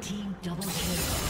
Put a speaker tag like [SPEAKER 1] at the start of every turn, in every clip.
[SPEAKER 1] Team double kill.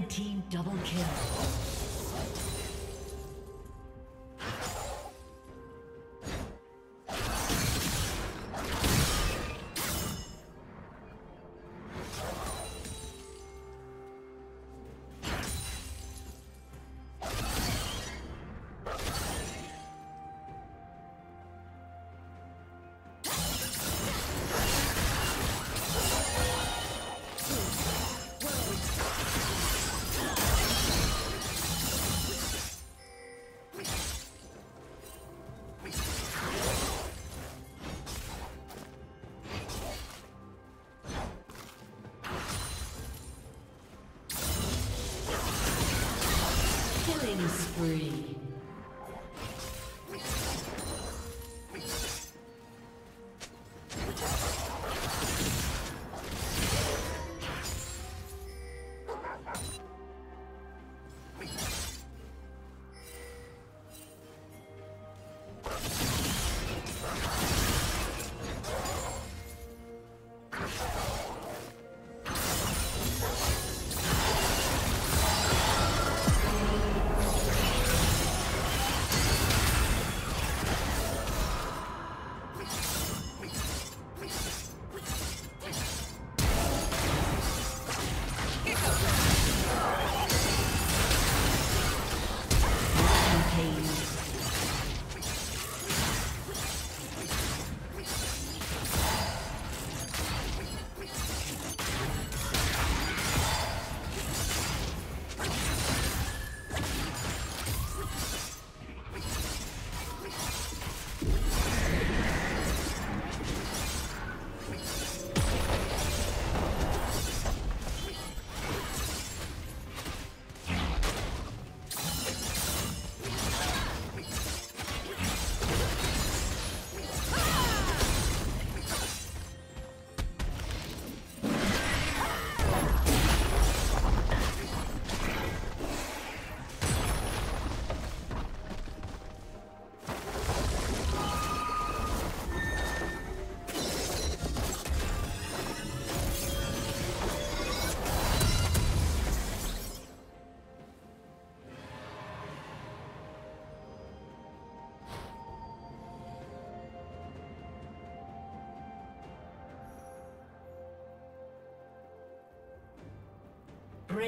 [SPEAKER 1] Red team double kill.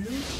[SPEAKER 1] Blue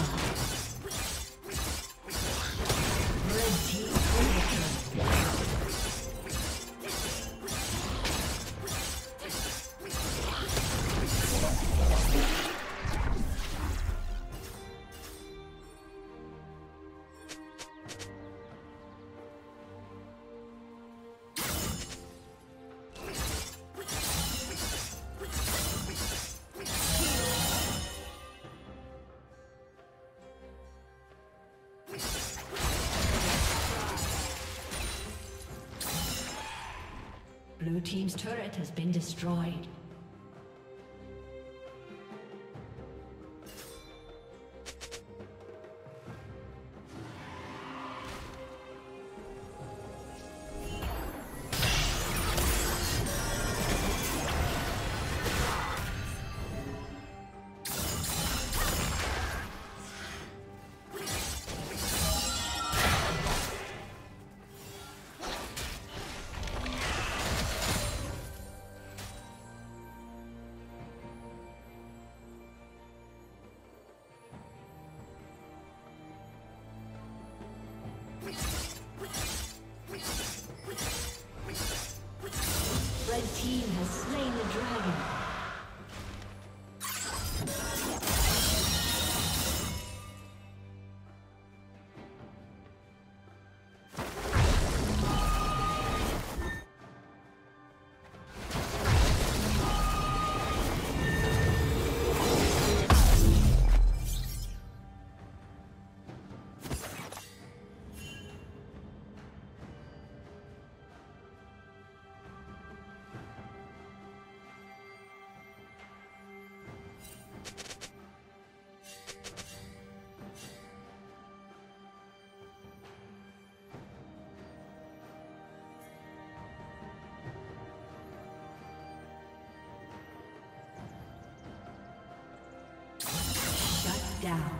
[SPEAKER 1] down. Destroyed. Down.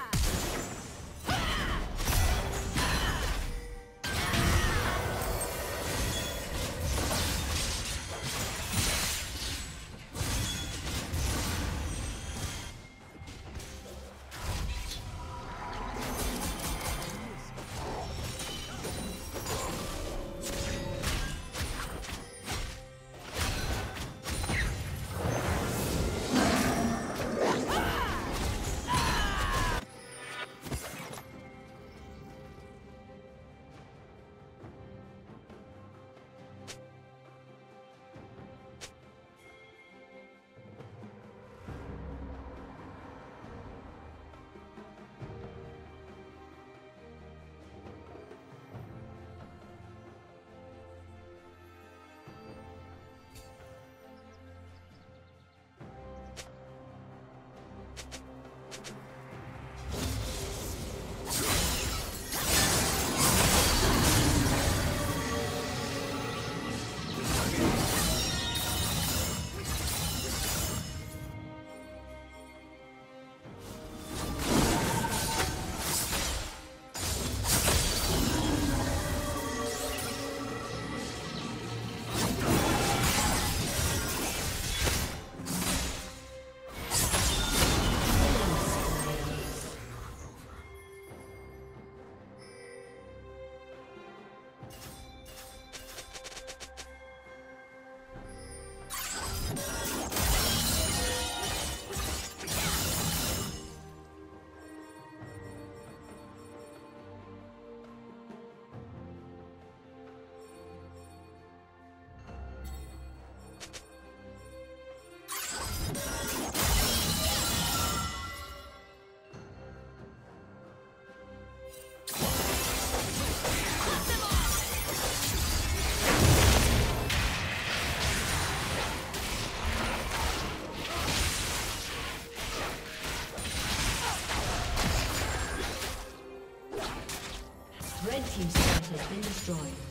[SPEAKER 1] Been destroyed.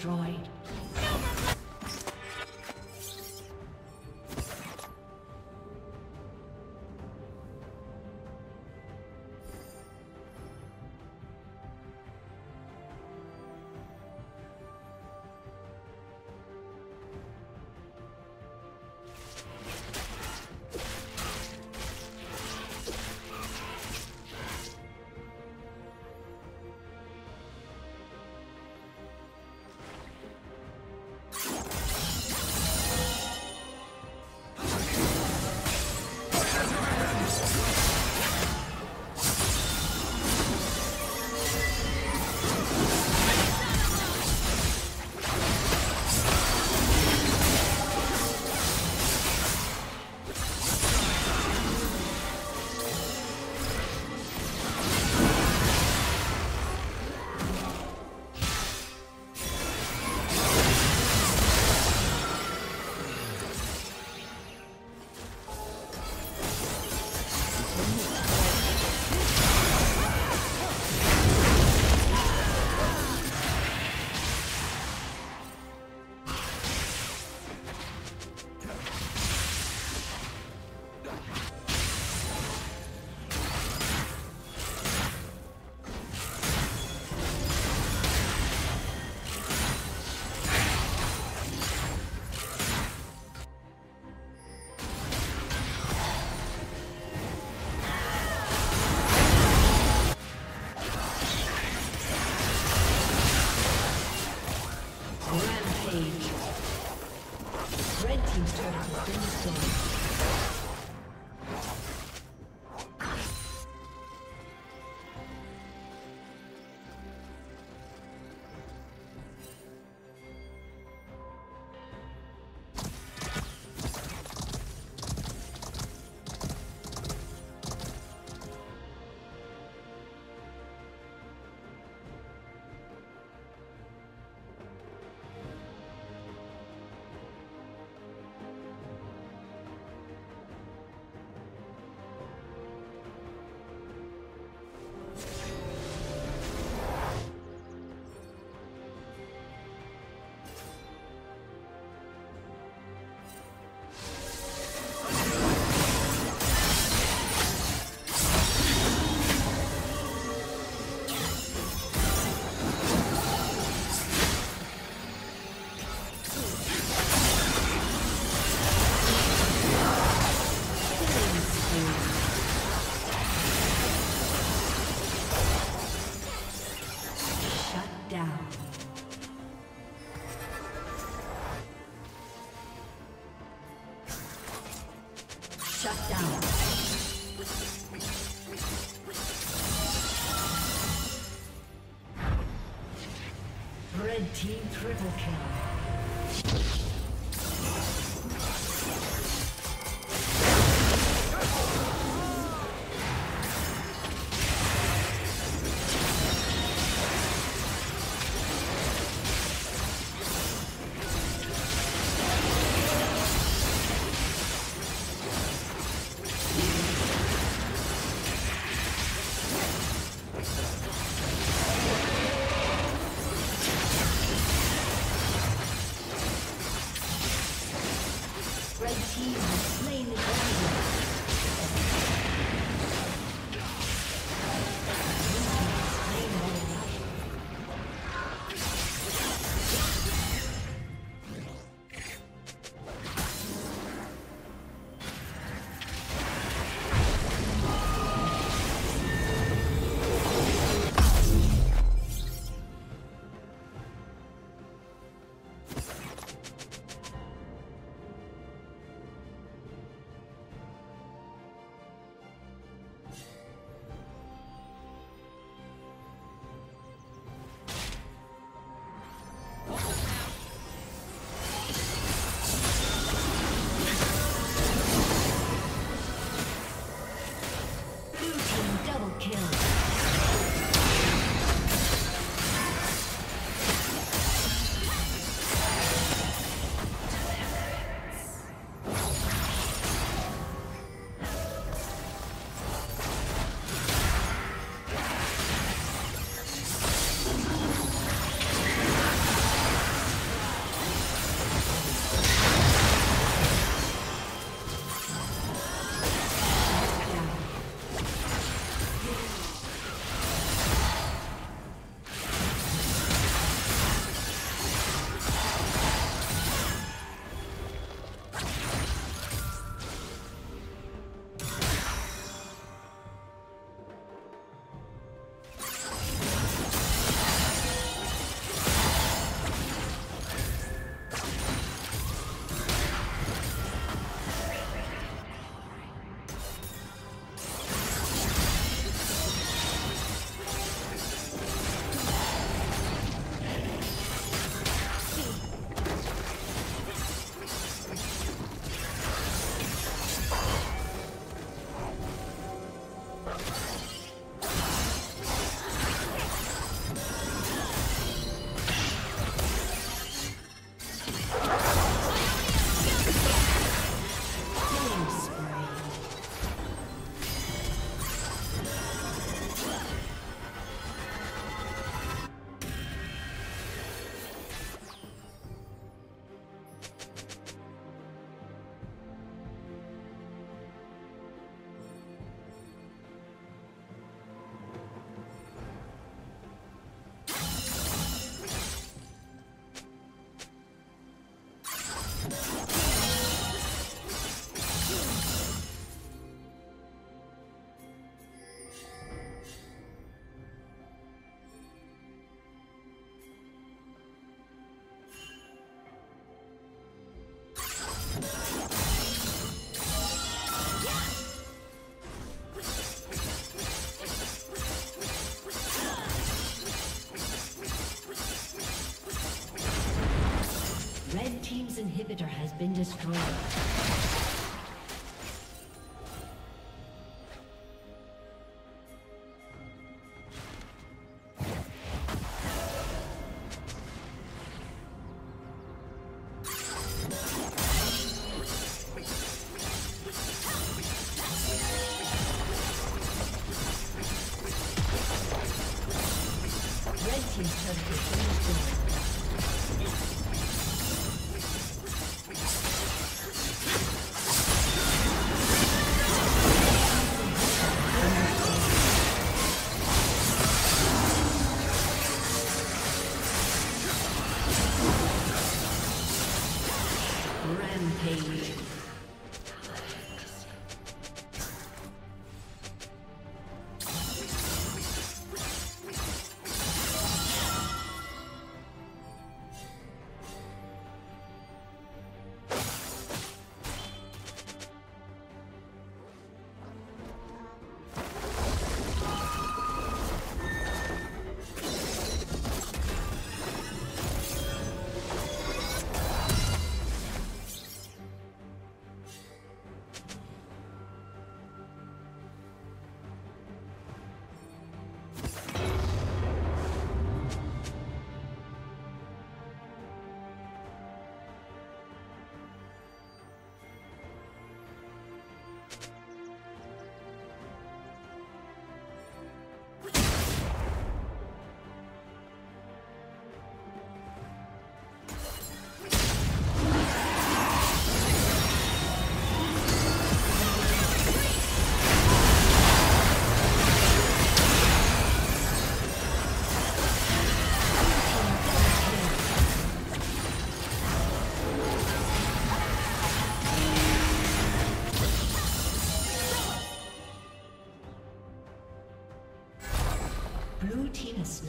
[SPEAKER 1] Destroyed. Team triple kill. Been destroyed.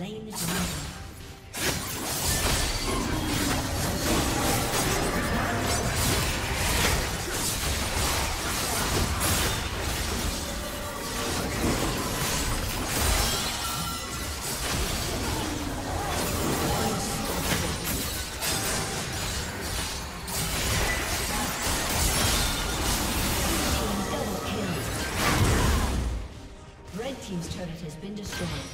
[SPEAKER 1] Slain the dragon. Red team's turret has been destroyed.